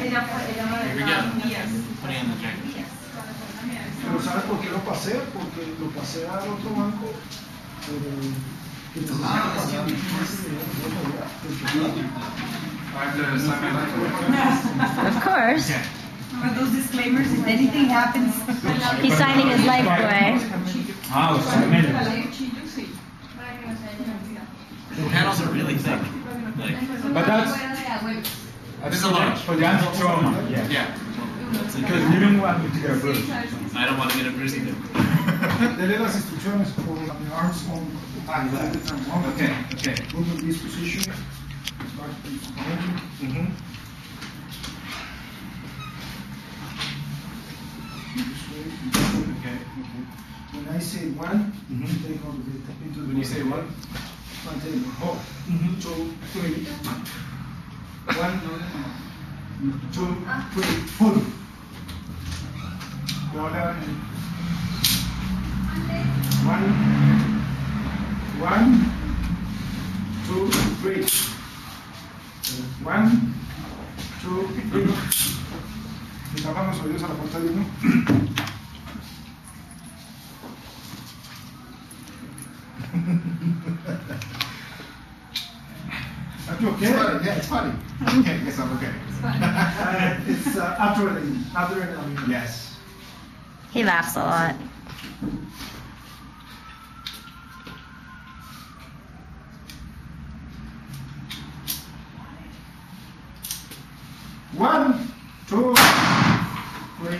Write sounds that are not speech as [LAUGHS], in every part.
Ella fue, ella me Here we go. días. Putting on the jacket. Días. Pero ¿sabes por qué lo pasé? Porque lo pasé al otro banco. Pero que necesitaba pagar más dinero, no podía, porque ah, I have to sign my life Of course. Okay. For those disclaimers, if anything happens. He's signing his life away. Ah, o sea, medio. The panels are really thick. Like, But that's, this is a large. for the anti-trauma, yeah. Yeah. Because you don't want me to get a bruise. I don't want to get a bruise either. Dele las instrucciones for the arms on back. Okay, okay. Move in this position. Start this moving. Mm-hmm. This way. Okay. When I say one, Mhm. you take all the into the. When you say one? Mm-hmm. Two, three. One, two, three, pull. One, one, two, three. One, two, three. Y los oídos a la puerta de [LAUGHS] uno. Are you okay? Yeah, it's funny. Okay, yes, I'm okay. It's Uh, [LAUGHS] it's uh, adrenaline. Adrenaline. Yes. He laughs a lot. One, two, three.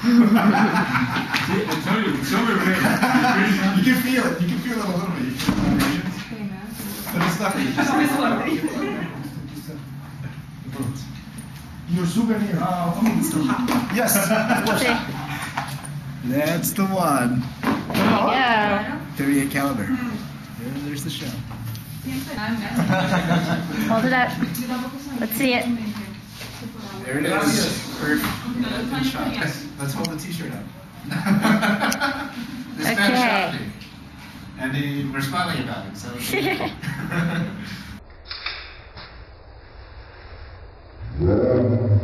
See, I told you, it's over there. You can feel it. You can feel it a little bit. You feel the vibrations. But it's nothing. It's just Your souvenir. Yes. See? That's the one. Yeah. 38 caliber. There, there's the show. Hold it up. Let's see it. There it is. Perfect. Yes, let's hold the t-shirt up. [LAUGHS] the Spanish Okay and they were smiling about it. So. [LAUGHS] [LAUGHS] Yeah.